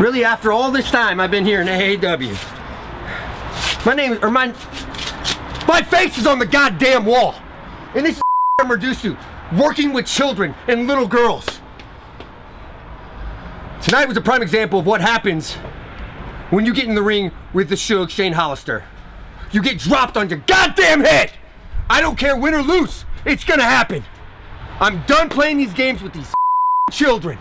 Really, after all this time I've been here in AAW, my name, or my, my face is on the goddamn wall. And this I'm reduced to working with children and little girls. Tonight was a prime example of what happens when you get in the ring with the Shug Shane Hollister. You get dropped on your goddamn head! I don't care win or lose, it's gonna happen. I'm done playing these games with these children.